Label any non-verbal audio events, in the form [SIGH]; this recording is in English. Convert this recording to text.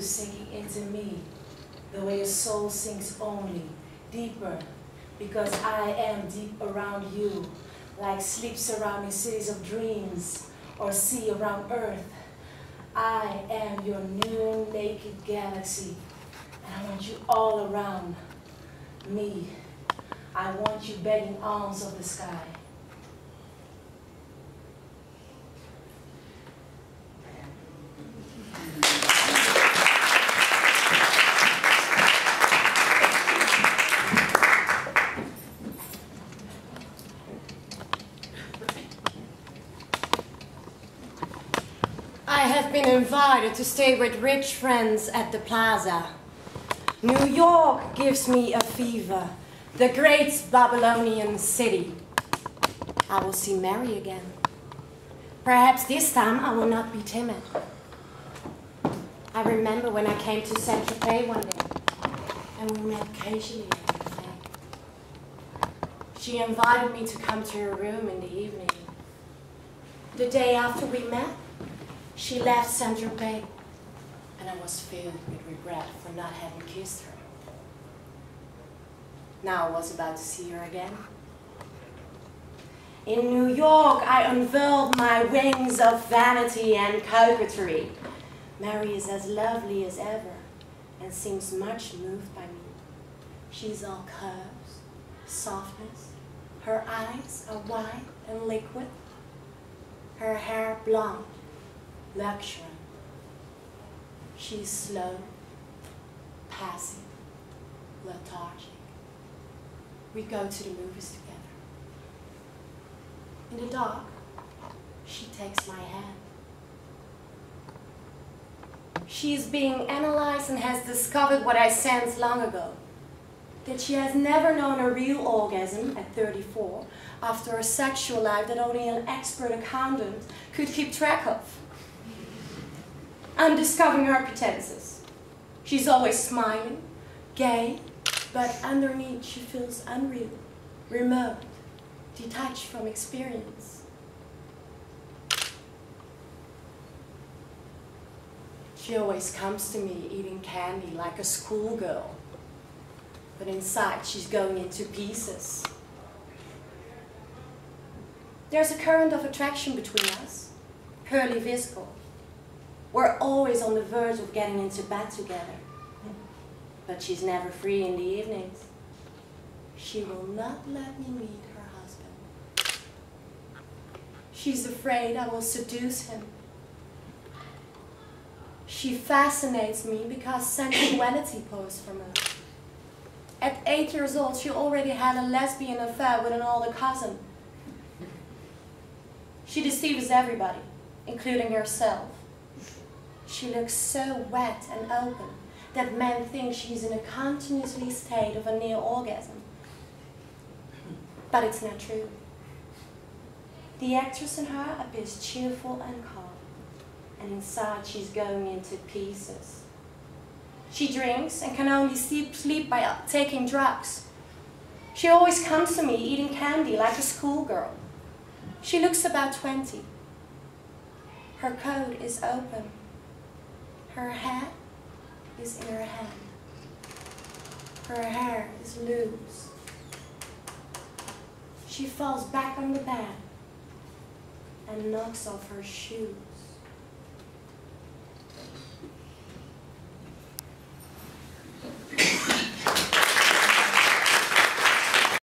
sinking into me the way a soul sinks only, deeper, because I am deep around you, like sleep surrounding cities of dreams or sea around earth. I am your new naked galaxy, and I want you all around me. I want you begging arms of the sky. I have been invited to stay with rich friends at the plaza. New York gives me a fever, the great Babylonian city. I will see Mary again. Perhaps this time I will not be timid. I remember when I came to Saint Tropez one day, and we met occasionally. She invited me to come to her room in the evening. The day after we met, she left Saint Tropez, and I was filled with regret for not having kissed her. Now I was about to see her again. In New York, I unfurled my wings of vanity and coquetry. Mary is as lovely as ever and seems much moved by me. She's all curves, softness. Her eyes are wide and liquid. Her hair blonde luxury. She's slow, passive, lethargic. We go to the movies together. In the dark, she takes my hand. She is being analyzed and has discovered what I sensed long ago. That she has never known a real orgasm at 34 after a sexual life that only an expert accountant could keep track of. I'm discovering her pretenses. She's always smiling, gay, but underneath she feels unreal, remote, detached from experience. She always comes to me eating candy like a schoolgirl, but inside she's going into pieces. There's a current of attraction between us, purely physical. We're always on the verge of getting into bed together. But she's never free in the evenings. She will not let me meet her husband. She's afraid I will seduce him. She fascinates me because sensuality [COUGHS] pours from her. At eight years old, she already had a lesbian affair with an older cousin. She deceives everybody, including herself. She looks so wet and open that men think she's in a continuously state of a near orgasm. But it's not true. The actress in her appears cheerful and calm, and inside she's going into pieces. She drinks and can only sleep, by taking drugs. She always comes to me eating candy like a schoolgirl. She looks about 20. Her coat is open. Her head is in her hand. Her hair is loose. She falls back on the bed and knocks off her shoe.